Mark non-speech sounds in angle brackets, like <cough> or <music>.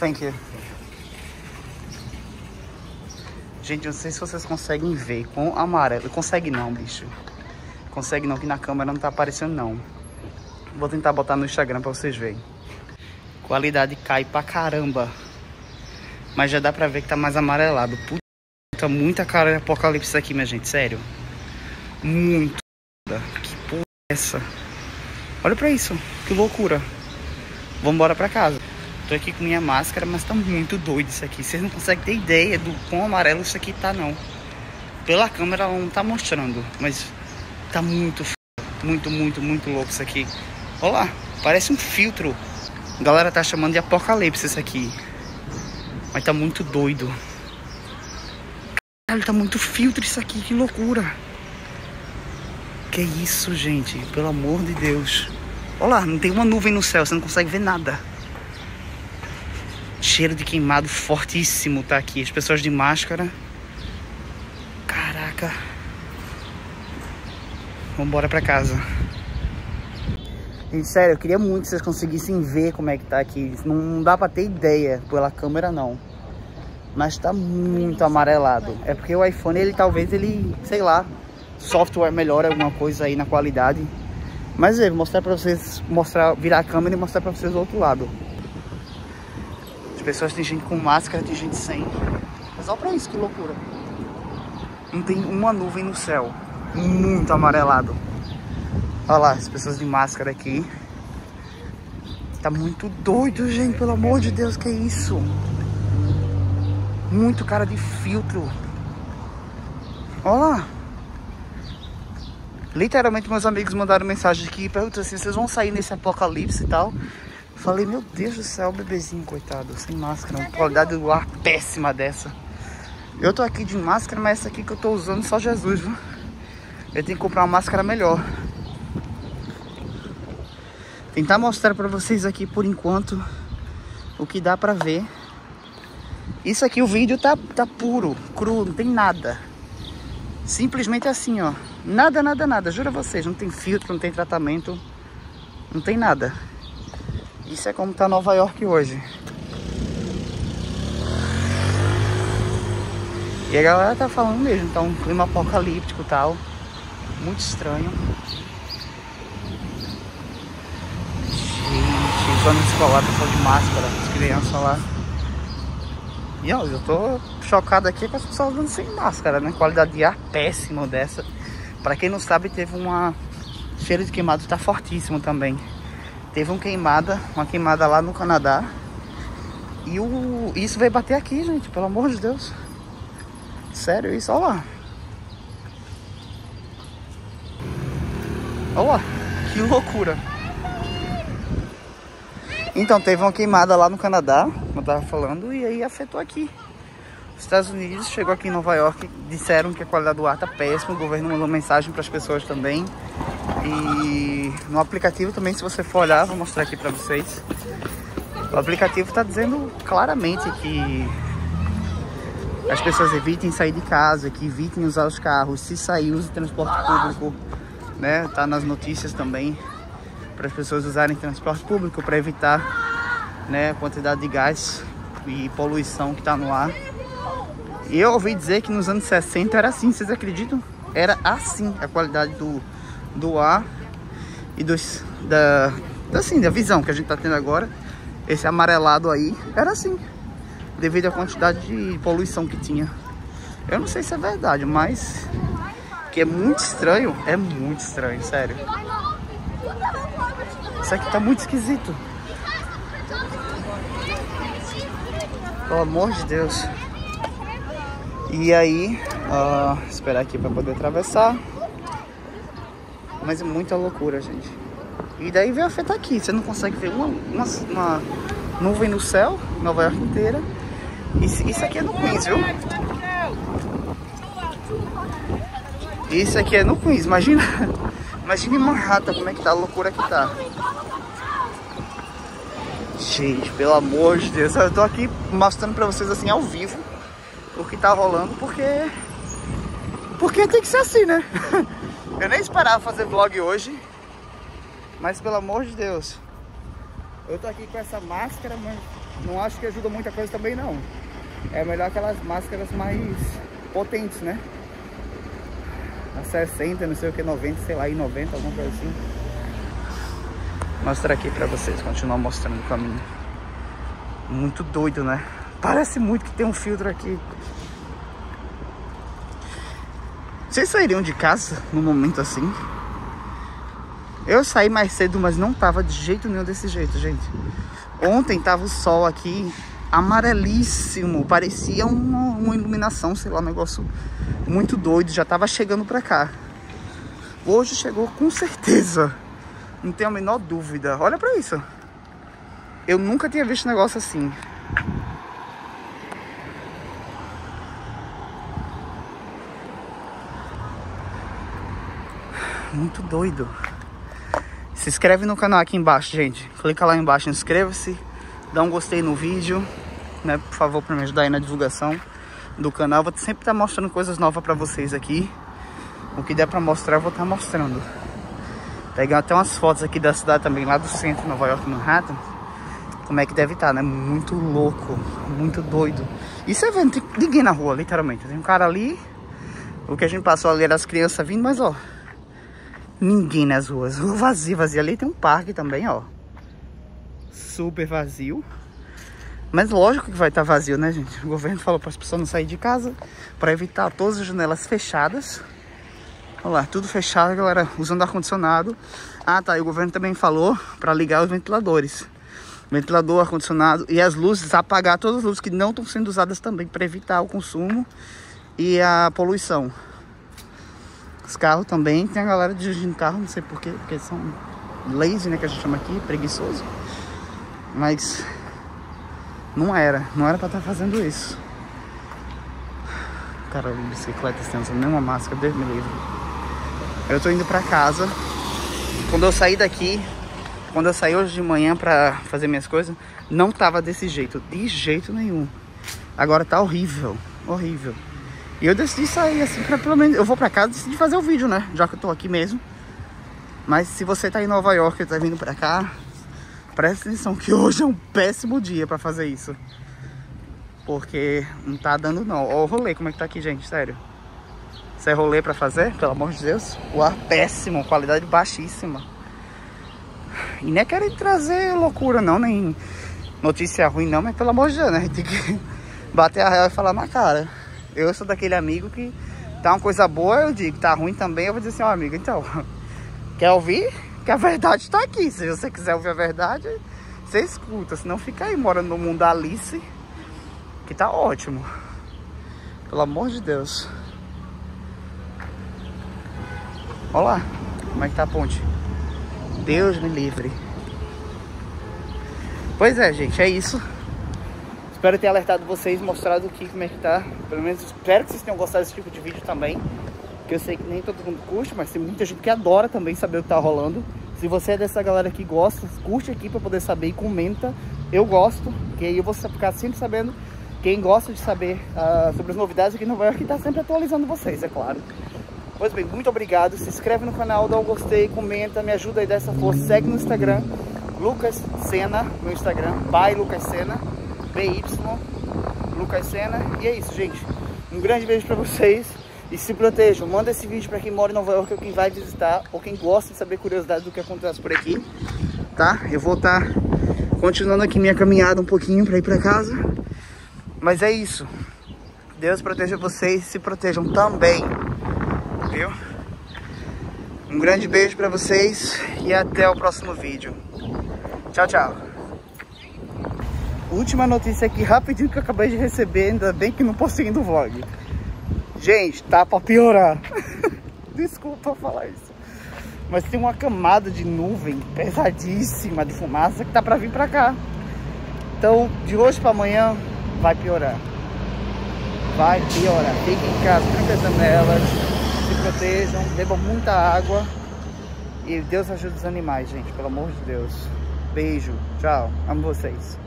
Thank you. Gente, eu não sei se vocês conseguem ver com amarelo. Consegue não, bicho. Consegue não, que na câmera não tá aparecendo não. Vou tentar botar no Instagram pra vocês verem. Qualidade cai pra caramba. Mas já dá pra ver que tá mais amarelado. Puta, muita cara de apocalipse aqui, minha gente. Sério. Muito. Que porra é essa? Olha pra isso. Que loucura. Vambora pra casa. Tô aqui com minha máscara, mas tá muito doido isso aqui. Vocês não conseguem ter ideia do quão amarelo isso aqui tá, não. Pela câmera ela não tá mostrando, mas tá muito, muito, muito, muito louco isso aqui. Olha lá, parece um filtro. A galera tá chamando de apocalipse isso aqui. Mas tá muito doido. Caralho, tá muito filtro isso aqui, que loucura. Que isso, gente? Pelo amor de Deus. Olha lá, não tem uma nuvem no céu, você não consegue ver nada. Cheiro de queimado fortíssimo tá aqui. As pessoas de máscara. Caraca. Vambora pra casa. Gente, sério, eu queria muito que vocês conseguissem ver como é que tá aqui. Não dá pra ter ideia pela câmera, não. Mas tá muito amarelado. É porque o iPhone, ele talvez, ele, sei lá, software melhora alguma coisa aí na qualidade. Mas eu vou mostrar pra vocês, mostrar, virar a câmera e mostrar pra vocês do outro lado. As pessoas tem gente com máscara, tem gente sem. Mas olha pra isso, que loucura. Não tem uma nuvem no céu. Muito amarelado. Olha lá, as pessoas de máscara aqui. Tá muito doido, gente. Pelo amor de Deus, que é isso? Muito cara de filtro. Olha lá. Literalmente, meus amigos mandaram mensagem aqui perguntando assim: vocês vão sair nesse apocalipse e tal? Falei, meu Deus do céu, bebezinho, coitado, sem máscara, qualidade do ar péssima dessa. Eu tô aqui de máscara, mas essa aqui que eu tô usando só Jesus, viu? Eu tenho que comprar uma máscara melhor. Tentar mostrar pra vocês aqui por enquanto o que dá pra ver. Isso aqui, o vídeo tá, tá puro, cru, não tem nada. Simplesmente assim, ó. Nada, nada, nada. Juro a vocês, não tem filtro, não tem tratamento. Não tem nada. Isso é como tá Nova York hoje. E a galera tá falando mesmo, tá um clima apocalíptico e tal. Muito estranho. Gente, plano escolar, pessoal de máscara, as crianças lá. E ó, eu tô chocado aqui com as pessoas andando sem máscara, né? Qualidade de ar péssima dessa. Pra quem não sabe, teve uma... cheiro de queimado tá fortíssimo também. Teve uma queimada, uma queimada lá no Canadá. E o, isso veio bater aqui, gente, pelo amor de Deus. Sério, isso, olha lá. Olha lá, que loucura. Então, teve uma queimada lá no Canadá, como eu tava falando, e aí afetou aqui. Os Estados Unidos chegou aqui em Nova York, disseram que a qualidade do ar tá péssima, o governo mandou mensagem para as pessoas também. E no aplicativo também, se você for olhar, vou mostrar aqui para vocês. O aplicativo está dizendo claramente que as pessoas evitem sair de casa, que evitem usar os carros, se sair, use transporte público, né? Tá nas notícias também para as pessoas usarem transporte público para evitar, né, a quantidade de gás e poluição que está no ar. E eu ouvi dizer que nos anos 60 era assim, vocês acreditam? Era assim a qualidade do, do ar e dos, da, assim, da visão que a gente tá tendo agora. Esse amarelado aí era assim, devido à quantidade de poluição que tinha. Eu não sei se é verdade, mas que é muito estranho, é muito estranho, sério. Isso aqui tá muito esquisito. Pelo amor de Deus. E aí, uh, esperar aqui para poder atravessar. Mas é muita loucura, gente. E daí veio afetar aqui. Você não consegue ver uma, uma, uma nuvem no céu, Nova York inteira. Isso, isso aqui é no Queens, viu? Isso aqui é no Queens, imagina. <laughs> Imagina em Manhattan como é que tá a loucura que tá. Gente, pelo amor de Deus, eu tô aqui mostrando pra vocês assim ao vivo o que tá rolando, porque... Porque tem que ser assim, né? <laughs> Eu nem esperava fazer vlog hoje, mas pelo amor de Deus, Eu tô aqui com essa máscara, mas não acho que ajuda muita coisa também não. É melhor aquelas máscaras mais potentes, né? A 60, não sei o que, 90, sei lá, e 90, alguma coisa assim. Mostrar aqui pra vocês, continuar mostrando o caminho. Muito doido, né? Parece muito que tem um filtro aqui. Vocês sairiam de casa num momento assim? Eu saí mais cedo, mas não tava de jeito nenhum desse jeito, gente. Ontem tava o sol aqui amarelíssimo, parecia uma, uma iluminação, sei lá, um negócio muito doido, já tava chegando pra cá. Hoje chegou com certeza, não tenho a menor dúvida. Olha pra isso. Eu nunca tinha visto um negócio assim. Muito doido. Se inscreve no canal aqui embaixo, gente. Clica lá embaixo, inscreva-se. Dá um gostei no vídeo, né? Por favor, para me ajudar aí na divulgação do canal. Vou sempre estar tá mostrando coisas novas para vocês aqui. O que der para mostrar, eu vou estar tá mostrando. Pegar até umas fotos aqui da cidade também, lá do centro, Nova York, Manhattan. Como é que deve estar, tá, né? Muito louco, muito doido. E você vê, não tem ninguém na rua, literalmente. Tem um cara ali. O que a gente passou ali era as crianças vindo, mas ó, Ninguém nas ruas. Rua vazia, vazia. Ali tem um parque também, ó. Super vazio. Mas lógico que vai estar tá vazio, né, gente? O governo falou para as pessoas não saírem de casa para evitar todas as janelas fechadas. Olha lá, tudo fechado, galera, usando ar-condicionado. Ah, tá, e o governo também falou para ligar os ventiladores. Ventilador, ar-condicionado e as luzes, apagar todas as luzes que não estão sendo usadas também para evitar o consumo e a poluição. Os carros também, tem a galera dirigindo carro, não sei porquê, porque são lazy, né, que a gente chama aqui, preguiçoso. Mas não era, não era pra estar tá fazendo isso. Cara, bicicleta usando nenhuma máscara, Deus me livre. Eu tô indo pra casa. Quando eu saí daqui, quando eu saí hoje de manhã pra fazer minhas coisas, não tava desse jeito, de jeito nenhum. Agora tá horrível, horrível. E eu decidi sair assim pra pelo menos. Eu vou pra casa e decidi fazer o vídeo, né? Já que eu tô aqui mesmo. Mas se você tá em Nova York e tá vindo pra cá, presta atenção que hoje é um péssimo dia pra fazer isso. Porque não tá dando não. Ó o rolê, como é que tá aqui, gente, sério. Isso é rolê pra fazer, pelo amor de Deus. O ar péssimo, qualidade baixíssima. E nem quero trazer loucura não, nem notícia ruim não, mas pelo amor de Deus, né? A gente tem que <laughs> bater a real e falar na cara. Eu sou daquele amigo que tá uma coisa boa, eu digo, tá ruim também, eu vou dizer assim, ó oh, amigo, então, <laughs> quer ouvir? Que a verdade tá aqui. Se você quiser ouvir a verdade, você escuta. Senão fica aí morando no mundo da Alice, que tá ótimo. Pelo amor de Deus. Olha lá, como é que tá a ponte. Deus me livre. Pois é, gente, é isso. Espero ter alertado vocês, mostrado aqui como é que tá. Pelo menos espero que vocês tenham gostado desse tipo de vídeo também. Que eu sei que nem todo mundo curte, mas tem muita gente que adora também saber o que tá rolando. Se você é dessa galera que gosta, curte aqui para poder saber e comenta. Eu gosto, que aí eu vou ficar sempre sabendo. Quem gosta de saber uh, sobre as novidades aqui no Nova York tá sempre atualizando vocês, é claro. Pois bem, muito obrigado. Se inscreve no canal, dá um gostei, comenta, me ajuda aí dessa força. Segue no Instagram, Lucas Sena, no Instagram, by Lucas Sena. BY, Lucas Senna. E é isso, gente. Um grande beijo pra vocês. E se protejam. Manda esse vídeo pra quem mora em Nova York ou quem vai visitar. Ou quem gosta de saber curiosidades do que acontece por aqui. Tá? Eu vou estar tá continuando aqui minha caminhada um pouquinho pra ir pra casa. Mas é isso. Deus proteja vocês. Se protejam também. Viu? Um grande beijo pra vocês. E até o próximo vídeo. Tchau, tchau. Última notícia aqui, rapidinho, que eu acabei de receber, ainda bem que não postei do vlog. Gente, tá pra piorar. <laughs> Desculpa falar isso. Mas tem uma camada de nuvem pesadíssima de fumaça que tá pra vir pra cá. Então, de hoje pra amanhã, vai piorar. Vai piorar. Fiquem em casa, tranquem as janelas, se protejam, bebam muita água. E Deus ajuda os animais, gente, pelo amor de Deus. Beijo, tchau, amo vocês.